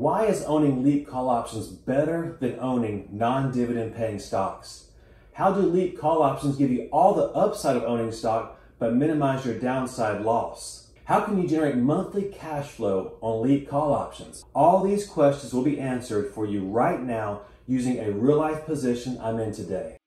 Why is owning LEAP call options better than owning non-dividend paying stocks? How do LEAP call options give you all the upside of owning stock but minimize your downside loss? How can you generate monthly cash flow on LEAP call options? All these questions will be answered for you right now using a real life position I'm in today.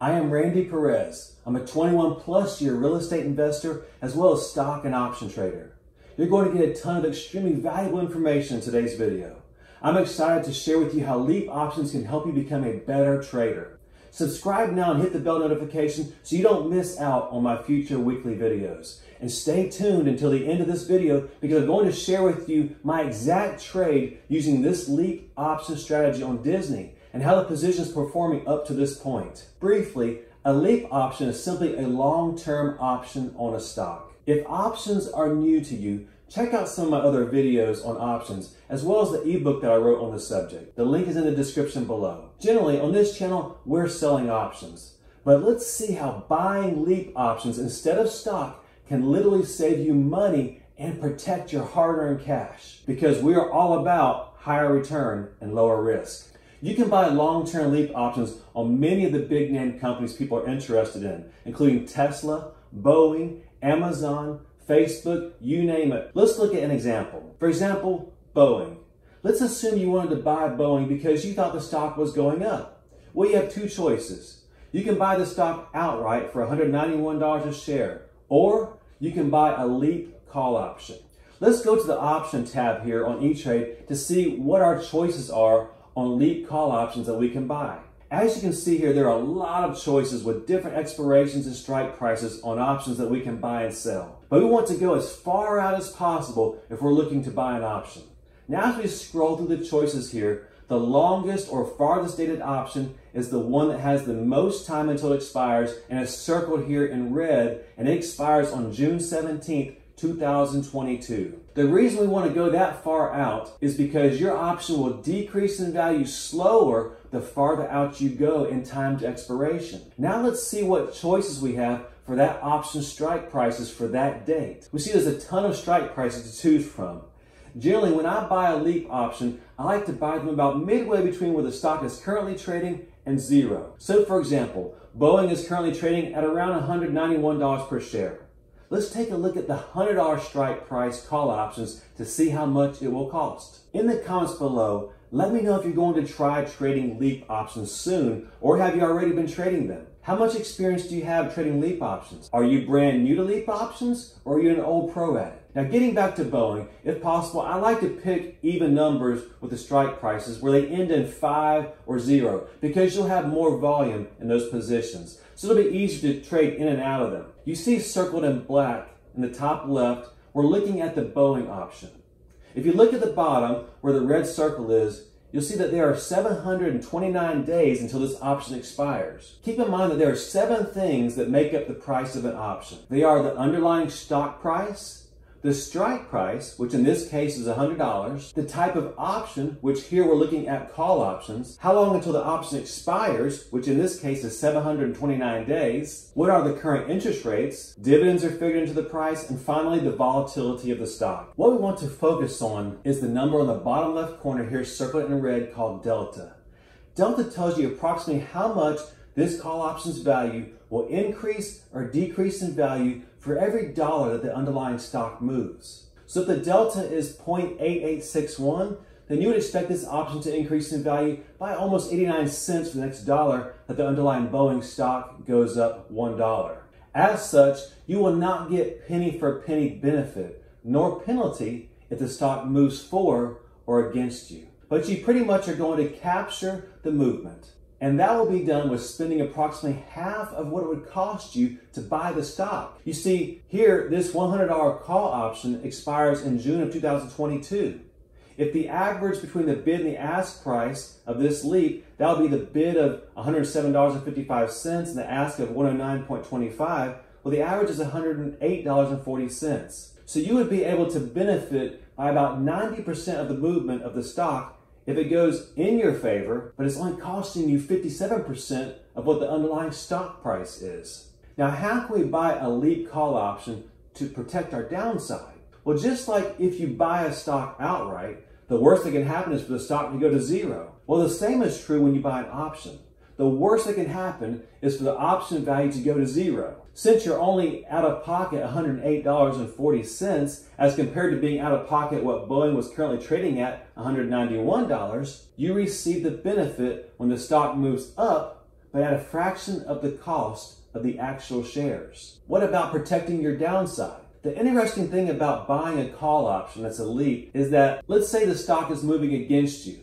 I am Randy Perez. I'm a 21 plus year real estate investor as well as stock and option trader. You're going to get a ton of extremely valuable information in today's video. I'm excited to share with you how Leap Options can help you become a better trader. Subscribe now and hit the bell notification so you don't miss out on my future weekly videos. And stay tuned until the end of this video because I'm going to share with you my exact trade using this Leap Option strategy on Disney and how the position is performing up to this point. Briefly, a leap option is simply a long-term option on a stock. If options are new to you, check out some of my other videos on options, as well as the ebook that I wrote on the subject. The link is in the description below. Generally, on this channel, we're selling options. But let's see how buying leap options instead of stock can literally save you money and protect your hard-earned cash. Because we are all about higher return and lower risk. You can buy long-term leap options on many of the big name companies people are interested in, including Tesla, Boeing, Amazon, Facebook, you name it. Let's look at an example. For example, Boeing. Let's assume you wanted to buy Boeing because you thought the stock was going up. Well, you have two choices. You can buy the stock outright for $191 a share, or you can buy a leap call option. Let's go to the option tab here on E-Trade to see what our choices are on leap call options that we can buy. As you can see here, there are a lot of choices with different expirations and strike prices on options that we can buy and sell. But we want to go as far out as possible if we're looking to buy an option. Now as we scroll through the choices here, the longest or farthest dated option is the one that has the most time until it expires and is circled here in red and it expires on June 17th, 2022. The reason we want to go that far out is because your option will decrease in value slower the farther out you go in time to expiration. Now let's see what choices we have for that option strike prices for that date. We see there's a ton of strike prices to choose from. Generally, when I buy a leap option, I like to buy them about midway between where the stock is currently trading and zero. So for example, Boeing is currently trading at around $191 per share. Let's take a look at the $100 strike price call options to see how much it will cost. In the comments below, let me know if you're going to try trading leap options soon or have you already been trading them? How much experience do you have trading leap options? Are you brand new to leap options or are you an old pro at it? Now getting back to Boeing, if possible, I like to pick even numbers with the strike prices where they end in five or zero because you'll have more volume in those positions. So it'll be easier to trade in and out of them. You see circled in black in the top left, we're looking at the Boeing option. If you look at the bottom where the red circle is, you'll see that there are 729 days until this option expires. Keep in mind that there are seven things that make up the price of an option. They are the underlying stock price, the strike price, which in this case is $100, the type of option, which here we're looking at call options, how long until the option expires, which in this case is 729 days, what are the current interest rates, dividends are figured into the price, and finally the volatility of the stock. What we want to focus on is the number on the bottom left corner here circled in red called delta. Delta tells you approximately how much this call option's value will increase or decrease in value for every dollar that the underlying stock moves. So if the delta is 0.8861, then you would expect this option to increase in value by almost 89 cents for the next dollar that the underlying Boeing stock goes up $1. As such, you will not get penny for penny benefit nor penalty if the stock moves for or against you. But you pretty much are going to capture the movement. And that will be done with spending approximately half of what it would cost you to buy the stock. You see, here, this $100 call option expires in June of 2022. If the average between the bid and the ask price of this leap, that would be the bid of $107.55 and the ask of 109.25, well, the average is $108.40. So you would be able to benefit by about 90% of the movement of the stock if it goes in your favor, but it's only costing you 57% of what the underlying stock price is. Now, how can we buy a leap call option to protect our downside? Well, just like if you buy a stock outright, the worst that can happen is for the stock to go to zero. Well, the same is true when you buy an option. The worst that can happen is for the option value to go to zero. Since you're only out of pocket $108.40 as compared to being out of pocket what Boeing was currently trading at $191, you receive the benefit when the stock moves up, but at a fraction of the cost of the actual shares. What about protecting your downside? The interesting thing about buying a call option that's a leap is that let's say the stock is moving against you.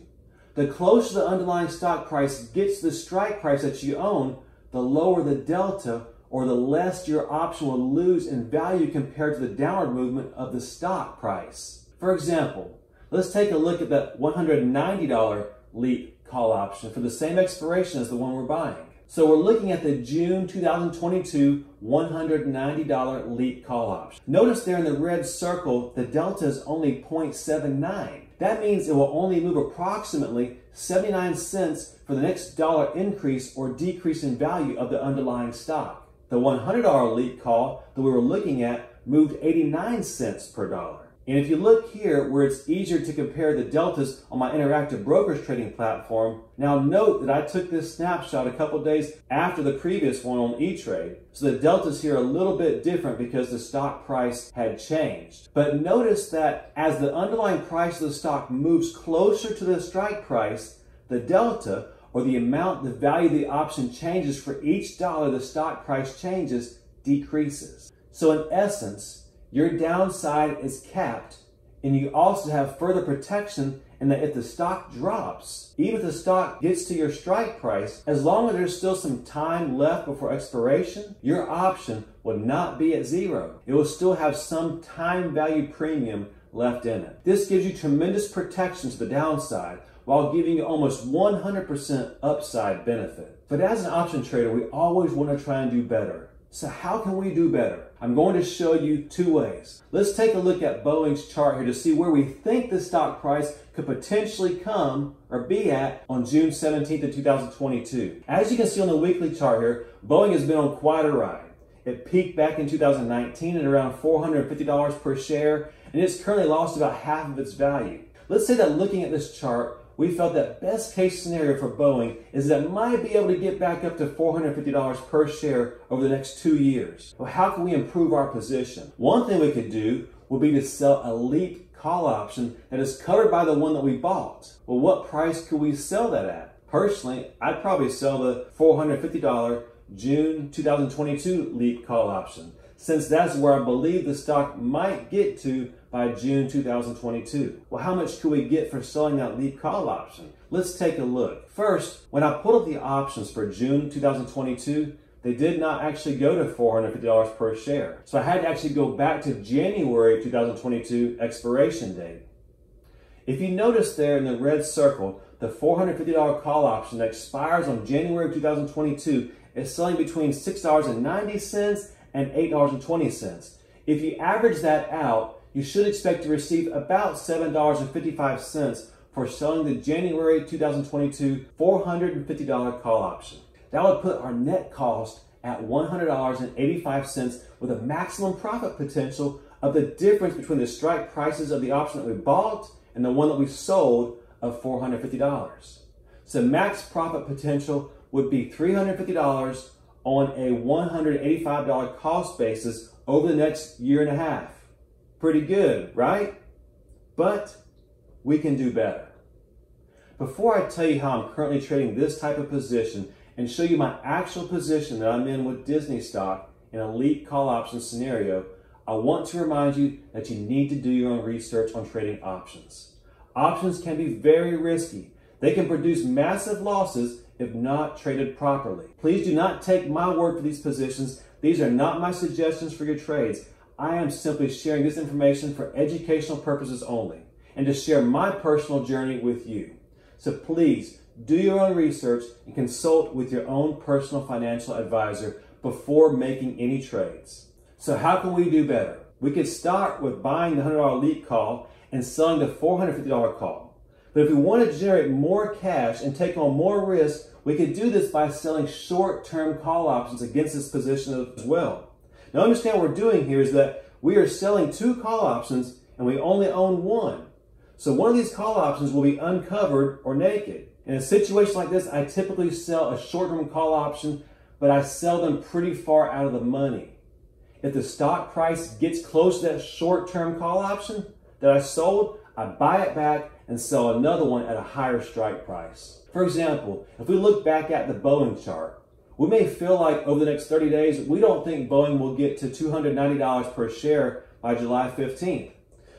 The closer the underlying stock price gets to the strike price that you own, the lower the delta or the less your option will lose in value compared to the downward movement of the stock price. For example, let's take a look at that $190 leap call option for the same expiration as the one we're buying. So we're looking at the June 2022 $190 leap call option. Notice there in the red circle, the delta is only 0.79. That means it will only move approximately 79 cents for the next dollar increase or decrease in value of the underlying stock. The $100 leap call that we were looking at moved 89 cents per dollar. And if you look here where it's easier to compare the deltas on my interactive brokers trading platform, now note that I took this snapshot a couple days after the previous one on E-Trade. So the deltas here are a little bit different because the stock price had changed. But notice that as the underlying price of the stock moves closer to the strike price, the delta or the amount the value of the option changes for each dollar the stock price changes decreases. So in essence, your downside is capped and you also have further protection in that if the stock drops, even if the stock gets to your strike price, as long as there's still some time left before expiration, your option will not be at zero. It will still have some time value premium left in it. This gives you tremendous protection to the downside while giving you almost 100% upside benefit. But as an option trader, we always want to try and do better. So how can we do better? I'm going to show you two ways. Let's take a look at Boeing's chart here to see where we think the stock price could potentially come or be at on June 17th of 2022. As you can see on the weekly chart here, Boeing has been on quite a ride. It peaked back in 2019 at around $450 per share, and it's currently lost about half of its value. Let's say that looking at this chart, we felt that best case scenario for Boeing is that it might be able to get back up to $450 per share over the next two years. Well, how can we improve our position? One thing we could do would be to sell a leap call option that is covered by the one that we bought. Well, what price could we sell that at? Personally, I'd probably sell the $450 June 2022 leap call option since that's where I believe the stock might get to by June 2022. Well, how much could we get for selling that leap call option? Let's take a look. First, when I pulled up the options for June 2022, they did not actually go to $450 per share. So I had to actually go back to January 2022 expiration date. If you notice there in the red circle, the $450 call option that expires on January 2022 is selling between $6.90 and $8.20. If you average that out, you should expect to receive about $7.55 for selling the January 2022 $450 call option. That would put our net cost at $100.85 with a maximum profit potential of the difference between the strike prices of the option that we bought and the one that we sold of $450. So max profit potential would be $350 on a $185 cost basis over the next year and a half. Pretty good, right? But we can do better. Before I tell you how I'm currently trading this type of position and show you my actual position that I'm in with Disney stock in a leap call option scenario, I want to remind you that you need to do your own research on trading options. Options can be very risky. They can produce massive losses if not traded properly. Please do not take my word for these positions. These are not my suggestions for your trades. I am simply sharing this information for educational purposes only and to share my personal journey with you. So please do your own research and consult with your own personal financial advisor before making any trades. So how can we do better? We could start with buying the $100 leap call and selling the $450 call. But if we want to generate more cash and take on more risk, we could do this by selling short-term call options against this position as well. Now understand what we're doing here is that we are selling two call options and we only own one. So one of these call options will be uncovered or naked. In a situation like this, I typically sell a short-term call option, but I sell them pretty far out of the money. If the stock price gets close to that short-term call option that I sold, I buy it back and sell another one at a higher strike price. For example, if we look back at the Boeing chart, we may feel like over the next 30 days, we don't think Boeing will get to $290 per share by July 15th.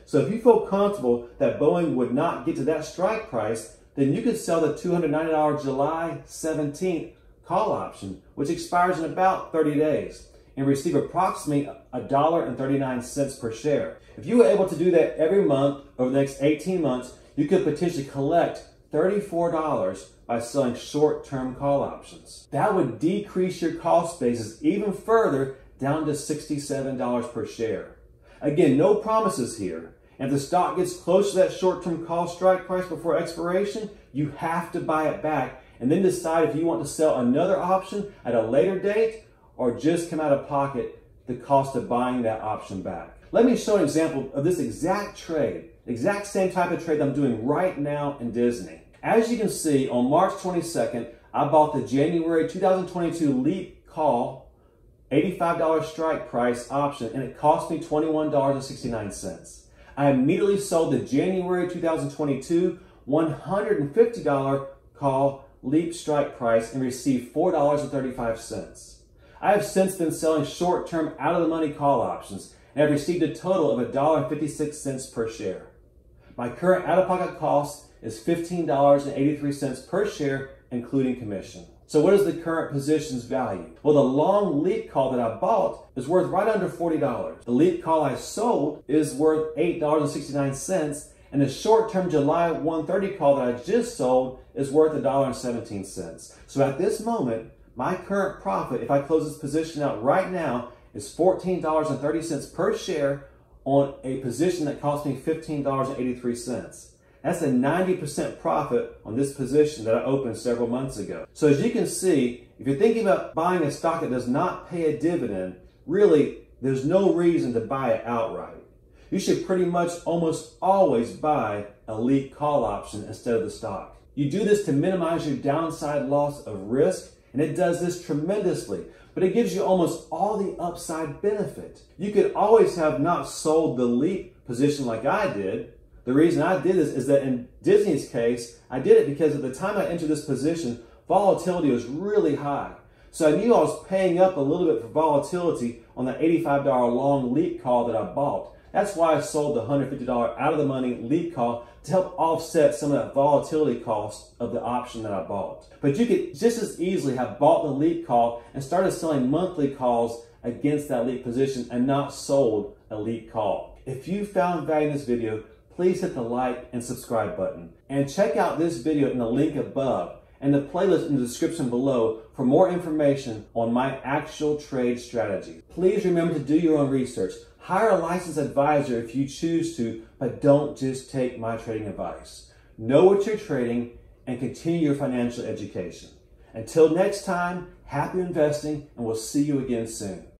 So if you feel comfortable that Boeing would not get to that strike price, then you could sell the $290 July 17th call option, which expires in about 30 days, and receive approximately $1.39 per share. If you were able to do that every month over the next 18 months, you could potentially collect $34 by selling short-term call options. That would decrease your cost basis even further down to $67 per share. Again, no promises here. If the stock gets close to that short-term call strike price before expiration, you have to buy it back and then decide if you want to sell another option at a later date or just come out of pocket the cost of buying that option back. Let me show an example of this exact trade, exact same type of trade I'm doing right now in Disney. As you can see, on March 22nd, I bought the January 2022 LEAP call $85 strike price option and it cost me $21.69. I immediately sold the January 2022 $150 call LEAP strike price and received $4.35. I have since been selling short-term out-of-the-money call options and have received a total of $1.56 per share. My current out-of-pocket cost is $15.83 per share, including commission. So what is the current position's value? Well, the long leap call that I bought is worth right under $40. The leap call I sold is worth $8.69 and the short-term July 130 call that I just sold is worth $1.17. So at this moment, my current profit, if I close this position out right now, is $14.30 per share on a position that cost me $15.83. That's a 90% profit on this position that I opened several months ago. So as you can see, if you're thinking about buying a stock that does not pay a dividend, really, there's no reason to buy it outright. You should pretty much almost always buy a LEAP call option instead of the stock. You do this to minimize your downside loss of risk, and it does this tremendously, but it gives you almost all the upside benefit. You could always have not sold the LEAP position like I did, the reason I did this is that in Disney's case, I did it because at the time I entered this position, volatility was really high. So I knew I was paying up a little bit for volatility on that $85 long leap call that I bought. That's why I sold the $150 out of the money leap call to help offset some of that volatility cost of the option that I bought. But you could just as easily have bought the leap call and started selling monthly calls against that leap position and not sold a leap call. If you found value in this video, please hit the like and subscribe button. And check out this video in the link above and the playlist in the description below for more information on my actual trade strategy. Please remember to do your own research. Hire a licensed advisor if you choose to, but don't just take my trading advice. Know what you're trading and continue your financial education. Until next time, happy investing and we'll see you again soon.